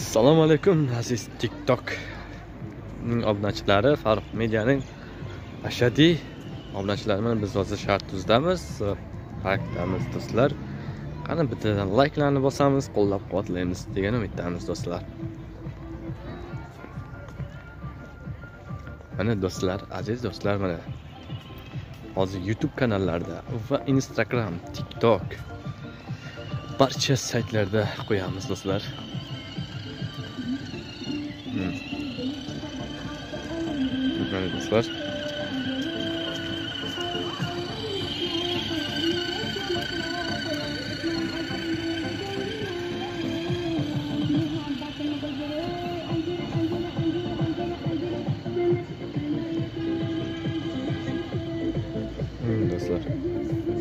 assalomu alaykum aziz tiktok obunachilari farruh medianing ashadiy obunachilari. Mana biz hozir shart tuzdamiz parkdamiz do'stlar. Qani bittadan layklarni bosamiz qo'llab quvvatlaymiz degan umiddamiz do'stlar. Mana do'stlar aziz do'stlar mana. Hozir youtube kanallarda va instagram tiktok barcha saytlarda qo'yamiz do'stlar. Mana do'stlar. Hmm, do'stlar.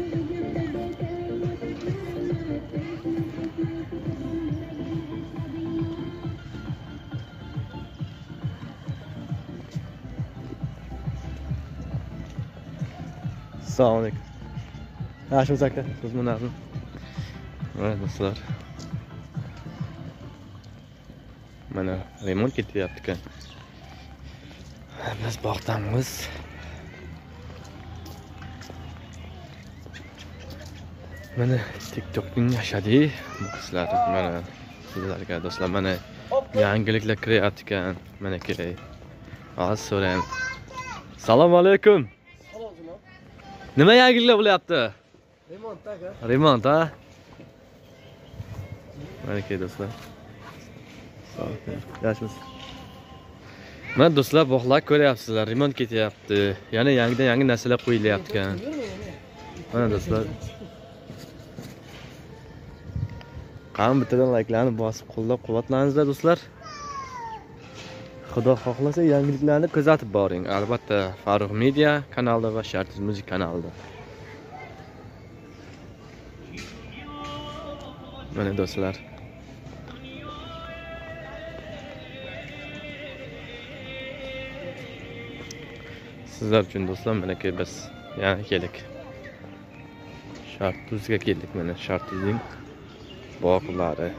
Assalomu alaykum. Yaxshimisiz aka? Siz bunaqami? Mana do'stlar. Mana remont ketyapti ekan. Biz bog'damiz. Mana TikTokning ashadiy muxlislari mana sizlarga do'stlar mana yangiliklar kiryapti ekan. Mana kerak. Hozir so'rayman. Assalomu alaykum. Nima yangiliklar bo'lyapti? remont aka Remont? Mana ke do'stlar. Yaxshimisiz? Mana do'stlar, bog'lar ko'ryapsizlar, remont ketyapti. Yana yangidan yangi narsalar qo'yilyapti ekan. Mana do'stlar. Qani bittadan layklarni bosib qo'llab quvvatlaningizlar do'stlar. Xudo xohlasa yangiliklarni kuzatib boring. Albatta, Farruh Media kanalida va Shartiz muzik kanalida. Mana do'stlar. Sizlar uchun do'stlar, mana ke biz yana keldik. Shartuzga keldik mana Shartuzning bog'lari.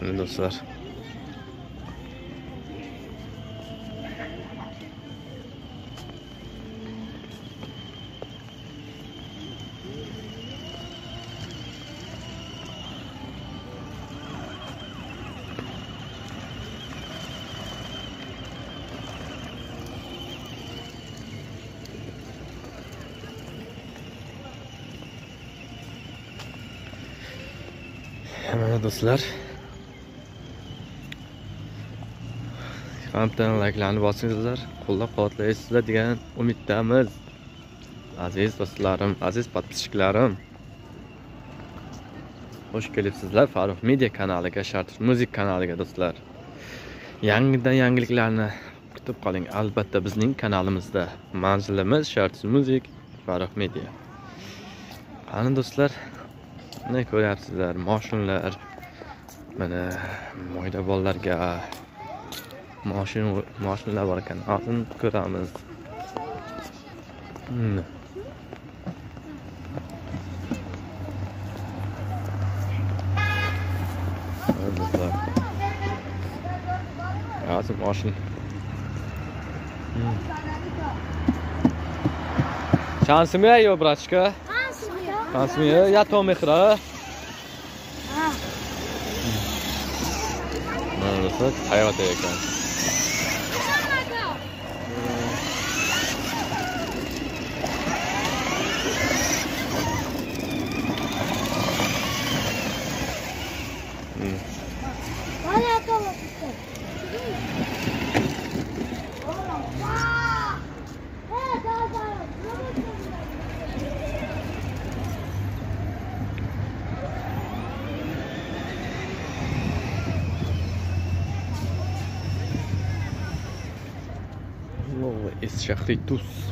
Mana do'stlar. Mana do'stlar. Hamdan layklarni bosingizlar, qo'llab quvvatlaysizlar degan umiddamiz. Aziz do'stlarim, aziz podpischiklarim. Xush kelibsizlar Farruh Media kanaliga, Shart muzik kanaliga do'stlar. Yangidan yangiliklarni kutib qoling. Albatta bizning kanalimizda. Manzilimiz Shart muzik Farruh Media. Qani do'stlar, mana ko'ryapsizlar, moshinlar. Mana moyda bolalarga moshin moshinlar bor ekan. Hozir ko'ramiz. Hmm. Do'stlar. Hozir hmm. yo braçka. ее, братишка. Шансами, я Том Ha. Mana do'stlar, hayot ekan. et se tous.